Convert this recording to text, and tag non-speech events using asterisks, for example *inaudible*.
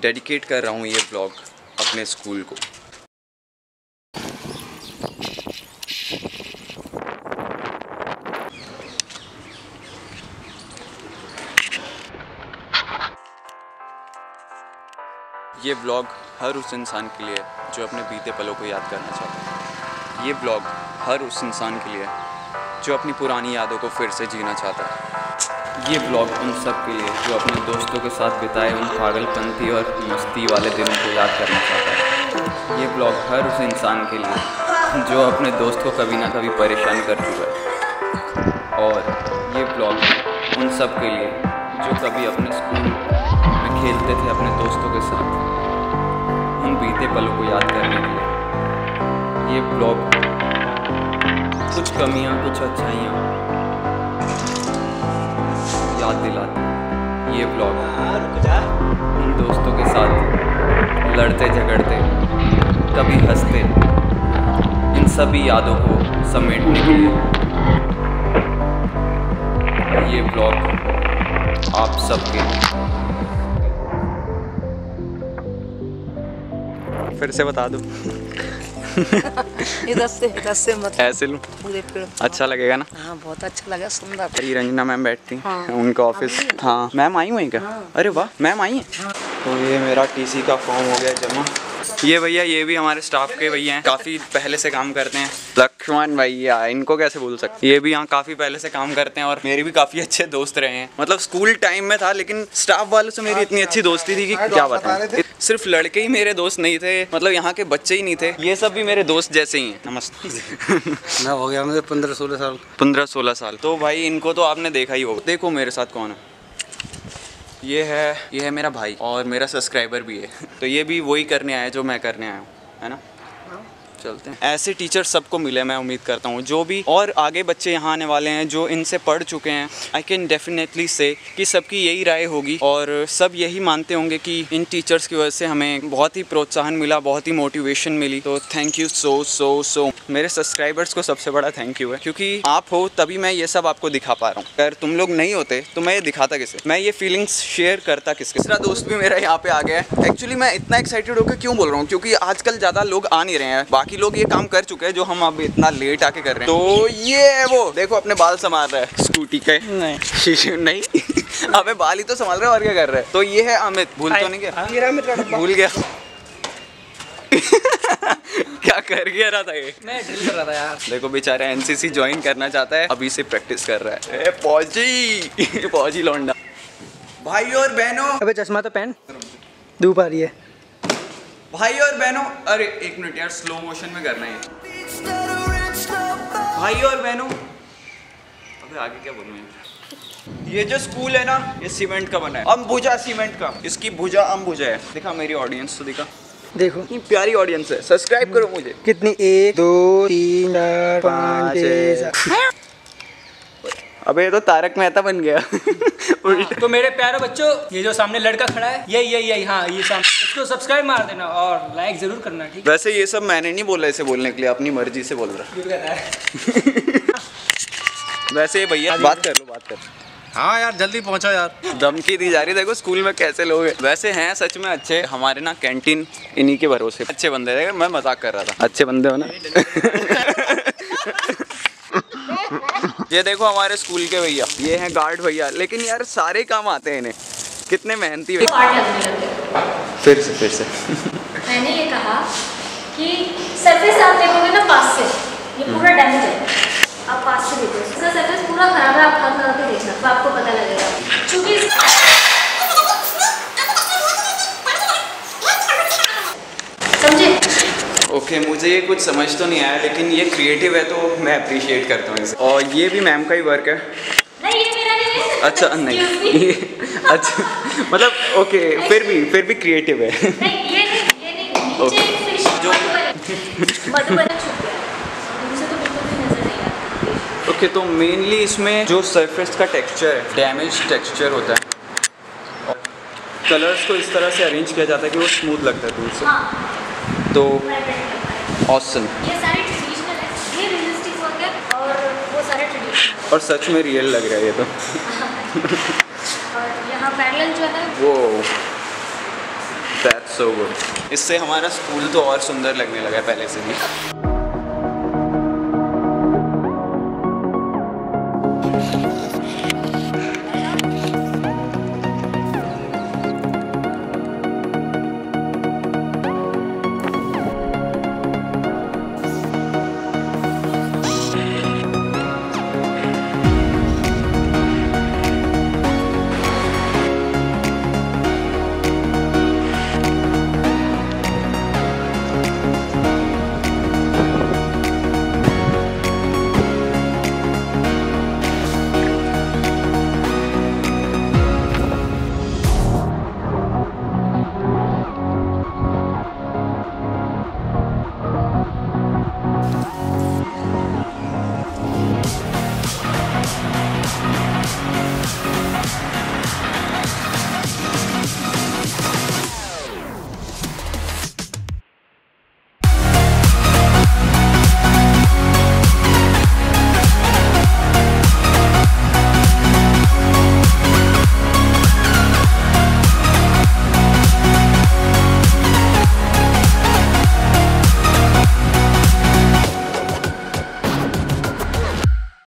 Dedicate कर रहा हूँ ये ब्लॉग अपने स्कूल को। ये ब्लॉग हर उस इंसान के लिए जो अपने बीते पलों को याद करना चाहता है। ये ब्लॉग हर उस इंसान के लिए जो अपनी पुरानी यादों को फिर से जीना चाहता है। ये ब्लॉग उन सब के लिए जो अपने दोस्तों के साथ बिताए उन पागलपंथी और मस्ती वाले दिनों को याद करना चाहता है। ये ब्लॉग हर उस इंसान के लिए जो अपने दोस्त को कभी ना कभी परेशान कर चुका है। और ये ब्लॉग उन सब के लिए जो कभी अपने स्कूल में खेलते थे अपने दोस्तों के साथ, उन बीते पलों को याद करने के लिए। ये ब्लॉग कुछ कमियाँ, कुछ अच्छाइयाँ याद दिलाते ये ब्लॉग उन दोस्तों के साथ लड़ते झगड़ते कभी हँसते इन सभी यादों को समेटने के लिए। ये ब्लॉग आप सबके फिर से बता दो। इधर से इधर से मत ऐसे लूँ। अच्छा लगेगा ना? हाँ बहुत अच्छा लगा सुंदर। अरे रंजना मैम बैठती हाँ। उनका ऑफ़िस। हाँ। मैम आई हुई क्या? अरे वाह मैम आई हैं। तो ये मेरा टीसी का फॉर्म हो गया जमा। ये भैया ये भी हमारे स्टाफ के भैया हैं। काफ़ी पहले से काम करते हैं। लक्ष्मण भैया इनको कैसे भूल सकते? ये भी यहाँ काफ़ी पहले से काम करते हैं और मेरे भी काफ़ी अच्छे दोस्त रहे हैं। मतलब स्कूल टाइम में था लेकिन स्टाफ वालों से मेरी इतनी अच्छी दोस्ती थी कि क्या बताऊँ? सिर्फ़ लड़के ही मेरे दोस्त नहीं थे मतलब यहाँ के बच्चे ही नहीं थे। ये सब भी मेरे दोस्त जैसे ही हैं। नमस्ते। मैं हो गया मुझे पंद्रह सोलह साल। पंद्रह सोलह साल। तो भाई इनको तो आपने देखा ही होगा। देखो मेरे साथ कौन है। ये है ये है मेरा भाई। और मेरा सब्सक्राइबर भी है। तो ये भी वही करने आया जो मैं करने आया हूँ है ना? चलते हैं। ऐसे टीचर सबको मिले, मैं उम्मीद करता हूँ। जो भी और आगे बच्चे यहाँ आने वाले हैं, जो इनसे पढ़ चुके हैं आई कैन डेफिनेटली से कि सबकी यही राय होगी और सब यही मानते होंगे कि इन टीचर्स की वजह से हमें बहुत ही प्रोत्साहन मिला, बहुत ही मोटिवेशन मिली। तो थैंक यू सो सो सो मेरे सब्सक्राइबर्स को सबसे बड़ा थैंक यू है, क्योंकि आप हो तभी मैं ये सब आपको दिखा पा रहा हूँ। अगर तुम लोग नहीं होते तो मैं ये दिखाता किसे? मैं ये फीलिंग्स शेयर करता किसके? दूसरा दोस्त भी मेरा यहाँ पे आ गया है। एक्चुअली मैं इतना एक्साइटेड होकर क्यों बोल रहा हूँ? क्योंकि आजकल ज़्यादा लोग आ नहीं रहे हैं, बाकी लोग ये काम कर चुके हैं जो हम अब इतना लेट आके कर रहे हैं। तो ये है वो देखो अपने बाल संभाल रहा है। स्कूटी के। नहीं। शीशे नहीं। *laughs* अबे बाल ही तो संभाल रहे हैं और क्या कर रहे हैं? तो ये है अमित। भूल तो नहीं गया? मेरा मित्र भूल गया। *laughs* क्या कर गया रहा था ये? मैं ड्रिल कर रहा था यार। देखो बेचारा एनसीसी ज्वाइन करना चाहता है अभी से प्रैक्टिस कर रहा है। ए, फौजी! *laughs* फौजी लौंडा। भाई और बहनों। अबे चश्मा तो पहन। धूप आ रही है। भाई और बहनों अरे एक मिनट यार स्लो मोशन में करना है भाई और बहनों अबे आगे क्या बोलूँ मैं? ये जो स्कूल है ना ये सीमेंट का बना है। अम्बुजा सीमेंट का। इसकी भुजा अम्बुजा है। दिखा मेरी ऑडियंस तो दिखा। देखो। इतनी प्यारी ऑडियंस है। सब्सक्राइब करो मुझे। कितनी? एक दो तीन चार पाँच अबे ये तो तारक मेहता बन गया। तो मेरे प्यारे बच्चों ये जो सामने लड़का खड़ा है यही यही यही हाँ ये सामने। इसको सब्सक्राइब मार देना और लाइक ज़रूर करना ठीक वैसे ये सब मैंने नहीं बोला इसे बोलने के लिए अपनी मर्ज़ी से बोल रहा। है? *laughs* वैसे भैया बात कर लो बात कर। हाँ यार जल्दी पहुंचो यार। धमकी दी जा रही देखो स्कूल में कैसे लोग हैं। वैसे हैं सच में अच्छे हमारे ना कैंटीन इन्हीं के भरोसे। अच्छे बंदे हैं। मैं मज़ाक कर रहा था। अच्छे बंदे हो ना? *laughs* ये देखो हमारे स्कूल के भैया। ये हैं गार्ड भैया। लेकिन यार सारे काम आते हैं इन्हें। कितने मेहनती फिर से फिर से। *laughs* मैंने ये कहा कि सरफेस आप देखोगे ना पास से ये पूरा डैमेज है। आप पास से देखो। इसका सरफेस पूरा खराब है आप हाथ लगा के देखना तो आपको पता लगेगा। क्योंकि समझे? ओके मुझे ये कुछ समझ तो नहीं आया लेकिन ये क्रिएटिव है तो मैं अप्रिशिएट करता हूँ इसे। और ये भी मैम का ही वर्क है। अच्छा नहीं। *laughs* अच्छा मतलब ओके फिर भी फिर भी क्रिएटिव है। गया। मुझे तो ओके तो मेनली इसमें जो सरफेस का टेक्सचर है डैमेज टेक्सचर होता है और कलर्स को इस तरह से अरेंज किया जाता है कि वो स्मूथ लगता है दूर से। हाँ। तो ऑसम सारे ट्रेडिशनल है ये रियलिस्टिक वर्क है और वो सारे ट्रेडिशनल और सच में रियल लग रहा है ये तो। यहाँ पैरेलल जो है वो सो गुड इससे हमारा स्कूल तो और सुंदर लगने लगा है पहले से भी।